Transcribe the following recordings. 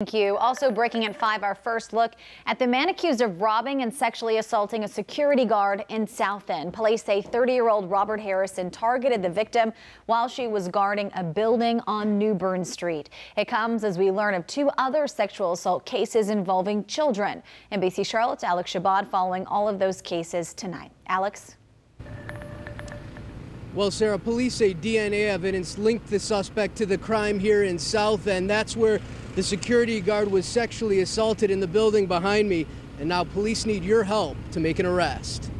Thank you. Also breaking at 5, our first look at the man accused of robbing and sexually assaulting a security guard in South End. Police say 30-year-old Robert Harrison targeted the victim while she was guarding a building on New Bern Street. It comes as we learn of two other sexual assault cases involving children. NBC Charlotte's Alex Shabbat following all of those cases tonight. Alex? Well, Sarah, police say DNA evidence linked the suspect to the crime here in South End. That's where the security guard was sexually assaulted in the building behind me, and now police need your help to make an arrest.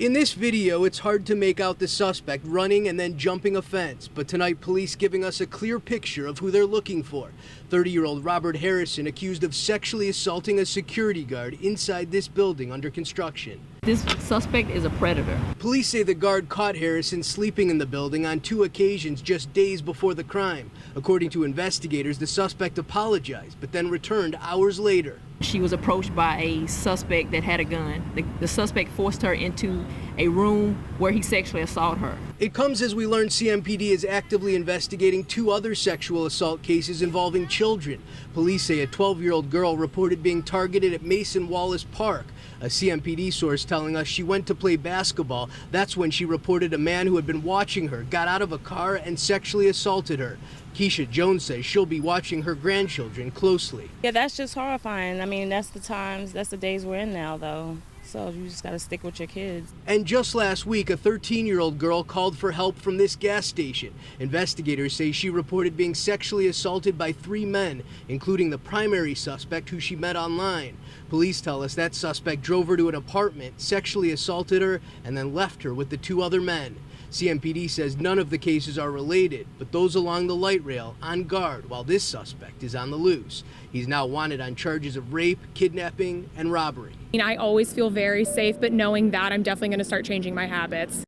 In this video, it's hard to make out the suspect running and then jumping a fence, but tonight police giving us a clear picture of who they're looking for. 30-year-old Robert Harrison accused of sexually assaulting a security guard inside this building under construction. This suspect is a predator. Police say the guard caught Harrison sleeping in the building on two occasions just days before the crime. According to investigators, the suspect apologized, but then returned hours later. She was approached by a suspect that had a gun. The, the, suspect forced her into a room where he sexually assaulted her. It comes as we learn CMPD is actively investigating two other sexual assault cases involving children. Police say a 12-year-old girl reported being targeted at Mason Wallace Park. A CMPD source telling us she went to play basketball. That's when she reported a man who had been watching her got out of a car and sexually assaulted her. Keisha Jones says she'll be watching her grandchildren closely. Yeah, that's just horrifying. I mean, that's the times, that's the days we're in now, though. So you just got to stick with your kids. And just last week, a 13 year old girl called for help from this gas station. Investigators say she reported being sexually assaulted by three men, including the primary suspect who she met online. Police tell us that suspect drove her to an apartment, sexually assaulted her, and then left her with the two other men. CMPD says none of the cases are related, but those along the light rail on guard while this suspect is on the loose. He's now wanted on charges of rape, kidnapping, and robbery. I always feel very safe, but knowing that, I'm definitely going to start changing my habits.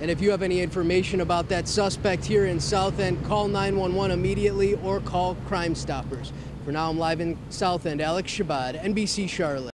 And if you have any information about that suspect here in South End, call 911 immediately or call Crime Stoppers. For now, I'm live in South End. Alex Shabbat, NBC Charlotte.